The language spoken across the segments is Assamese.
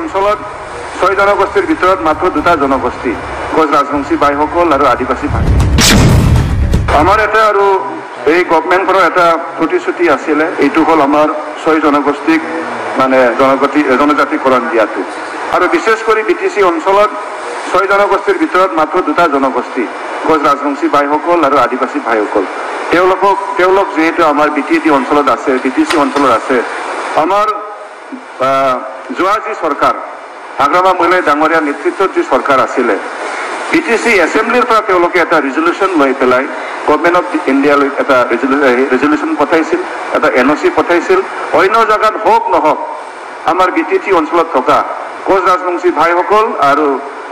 অঞ্চলত ছয় জনগোষ্ঠীৰ ভিতৰত মাত্ৰ দুটা জনগোষ্ঠী কোচ ৰাজবংশী বাইসকল আৰু আদিবাসী ভাই। আমাৰ এটা আৰু এই গভমেণ্টখনৰ এটা প্ৰতিশ্ৰুতি আছিলে এইটো হ'ল আমাৰ ছয় জনগোষ্ঠীক মানে জনগোষ্ঠী জনজাতিকৰণ দিয়াটো। আৰু বিশেষ কৰি বি টি চি অঞ্চলত ছয় জনগোষ্ঠীৰ ভিতৰত মাত্ৰ দুটা জনগোষ্ঠী কোচ ৰাজবংশী বাইসকল আৰু আদিবাসী ভাইসকল। তেওঁলোকক তেওঁলোক যিহেতু আমাৰ বি টি ডি অঞ্চলত আছে বি টি চি অঞ্চলত আছে আমাৰ যোৱা যি চৰকাৰ হাগ্ৰামা মহিলাই ডাঙৰীয়া নেতৃত্বত যি চৰকাৰ আছিলে বি টি চি এছেম্বলিৰ পৰা তেওঁলোকে এটা ৰিজলিউশ্যন লৈ পেলাই গভমেণ্ট অফ ইণ্ডিয়ালৈ এটা ৰিজলিউশ্যন পঠাইছিল এটা এন অ' চি পঠাইছিল। অন্য জেগাত হওক নহওক আমাৰ বি টি চি অঞ্চলত থকা কোচ ৰাজবংশী ভাইসকল আৰু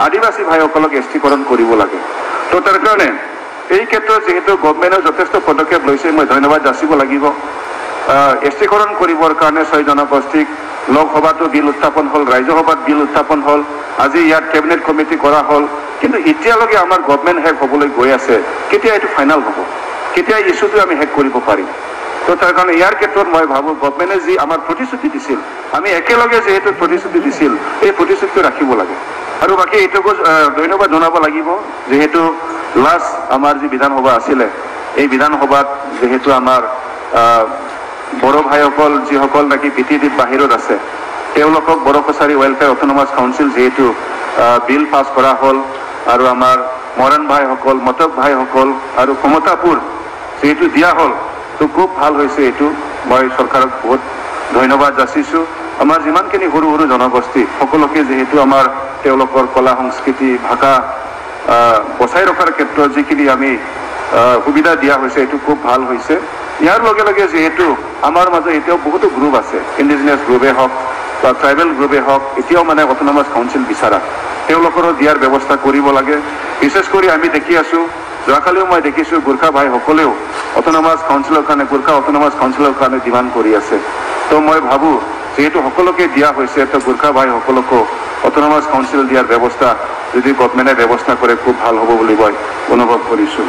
আদিবাসী ভাইসকলক এষ্টিকৰণ কৰিব লাগে। তো তাৰ কাৰণে এই ক্ষেত্ৰত যিহেতু গভমেণ্টে যথেষ্ট পদক্ষেপ লৈছে মই ধন্যবাদ যাচিব লাগিব। এষ্টিকৰণ কৰিবৰ কাৰণে ছয় জনগোষ্ঠীক লোকসভাতো বিল উত্থাপন হ'ল ৰাজ্যসভাত বিল উত্থাপন হ'ল আজি ইয়াত কেবিনেট কমিটি কৰা হ'ল। কিন্তু এতিয়ালৈকে আমাৰ গভমেণ্ট শেষ হ'বলৈ গৈ আছে কেতিয়া এইটো ফাইনেল হ'ব? কেতিয়া ইছ্যুটো আমি শেষ কৰিব পাৰিম? তো তাৰ কাৰণে ইয়াৰ ক্ষেত্ৰত মই ভাবোঁ গভমেণ্টে যি আমাৰ প্ৰতিশ্ৰুতি দিছিল আমি একেলগে যিহেতু প্ৰতিশ্ৰুতি দিছিল এই প্ৰতিশ্ৰুতিটো ৰাখিব লাগে। আৰু বাকী এইটোকো ধন্যবাদ জনাব লাগিব যিহেতু লাষ্ট আমাৰ যি বিধানসভা আছিলে এই বিধানসভাত যিহেতু আমাৰ বড়ো ভাইসকল যিসকল নেকি পি টি ডিত বাহিৰত আছে তেওঁলোকক Bodo Kachari welfare autonomous council যিহেতু বিল পাছ কৰা হ'ল আৰু আমাৰ মৰাণ ভাইসকল মটক ভাইসকল আৰু কমতাপুৰ যিহেতু দিয়া হ'ল তো খুব ভাল হৈছে এইটো। মই চৰকাৰক বহুত ধন্যবাদ যাচিছোঁ। আমাৰ যিমানখিনি সৰু সৰু জনগোষ্ঠী সকলোকে যিহেতু আমাৰ তেওঁলোকৰ কলা সংস্কৃতি ভাষা বচাই ৰখাৰ ক্ষেত্ৰত যিখিনি আমি সুবিধা দিয়া হৈছে এইটো খুব ভাল হৈছে। ইয়াৰ লগে লগে যিহেতু আমাৰ মাজত এতিয়াও বহুতো গ্ৰুপ আছে। ইণ্ডিজিনিয়াছ গ্ৰুপেই হওক বা ট্ৰাইবেল গ্ৰুপেই হওক এতিয়াও মানে অট'নমাছ কাউন্সিল বিচৰা। তেওঁলোকৰো দিয়াৰ ব্যৱস্থা কৰিব লাগে। বিশেষ কৰি আমি দেখি আছোঁ যোৱাকালিও মই দেখিছোঁ গোৰ্খা ভাইসকলেও অট'নমাছ কাউন্সিলৰ কাৰণে গোৰ্খা অট'নমাছ কাউন্সিলৰ কাৰণে ডিমাণ্ড কৰি আছে। তো মই ভাবোঁ যিহেতু সকলোকে দিয়া হৈছে তো গোৰ্খা ভাইসকলকো অট'নমাছ কাউন্সিল দিয়াৰ ব্যৱস্থা যদি গভমেণ্টে ব্যৱস্থা কৰে খুব ভাল হ'ব বুলি মই অনুভৱ কৰিছোঁ।